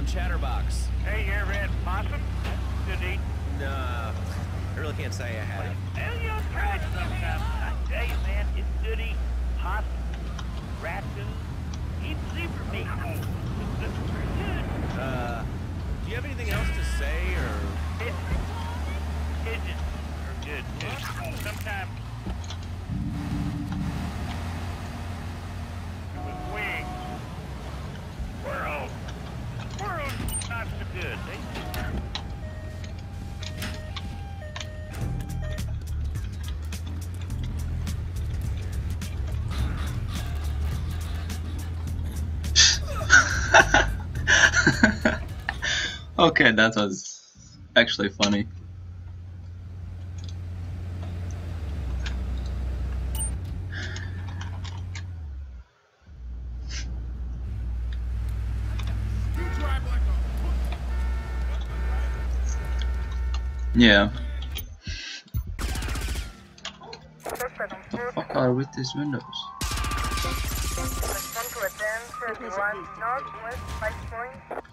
on Chatterbox. Hey, you ever had possum? Good eat. Nah, I really can't say I have. Well, you know, try it sometime. I tell you, man, it's good eating possum, raccoon, even zebra meat. Okay, that was actually funny. Yeah. What are with these windows? To attend 31 Northwest Five Point.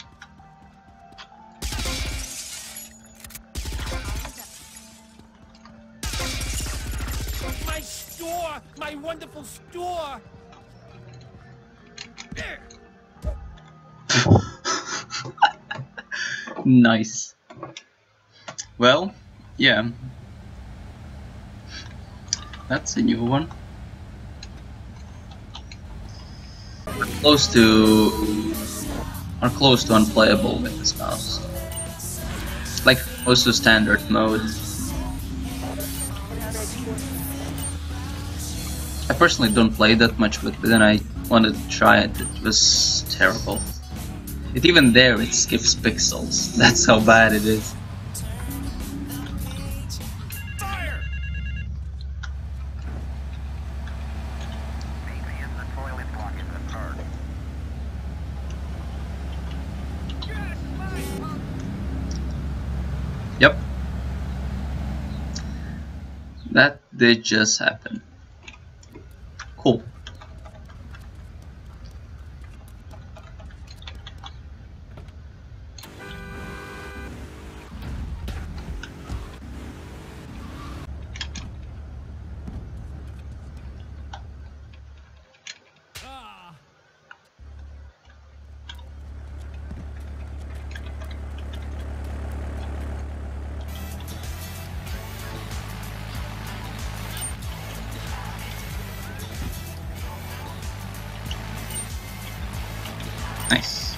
Store! My wonderful store! nice. Well, yeah. That's a new one. Close to are close to unplayable with this mouse. Like also standard mode. I personally don't play that much but then I wanted to try it. It was terrible. It even there it skips pixels. That's how bad it is. Yep. That did just happen. Cool. Nice.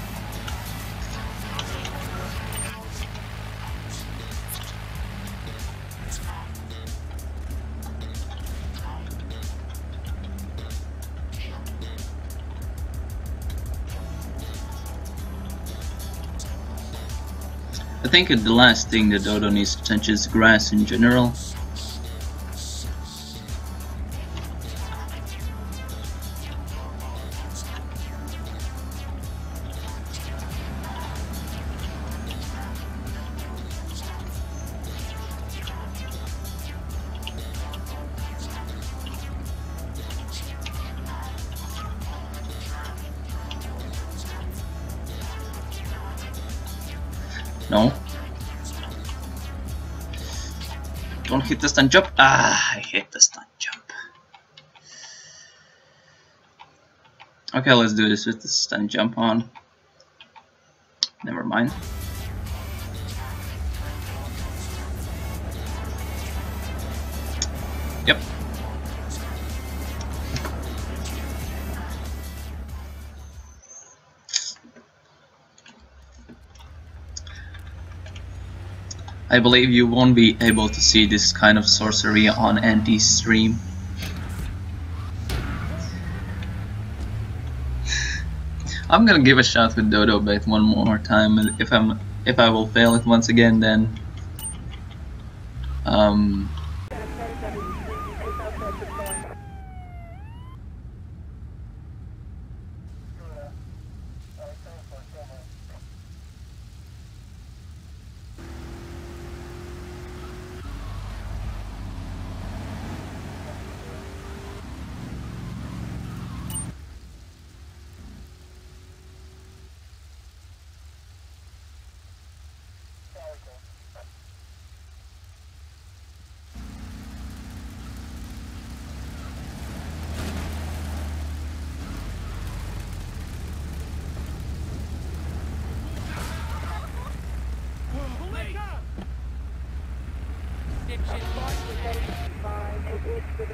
I think the last thing that dodo needs to touch is grass in general. No. Don't hit the stunt jump. Ah, I hit the stunt jump. Okay, let's do this with the stunt jump on. Never mind. Yep. I believe you won't be able to see this kind of sorcery on Andy's stream. I'm gonna give a shot with Dodo Bait one more time, and if I'm if I will fail it once again, then um, Ah,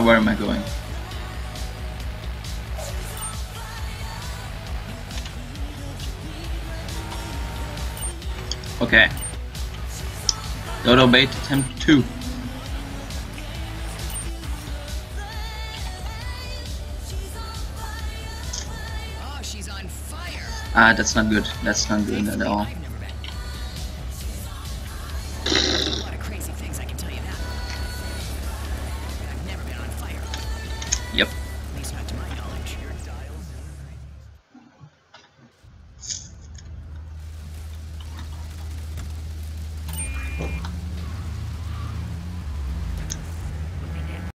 where am I going? Okay. Dodo bait attempt 2. Ah, that's not good. That's not good at all.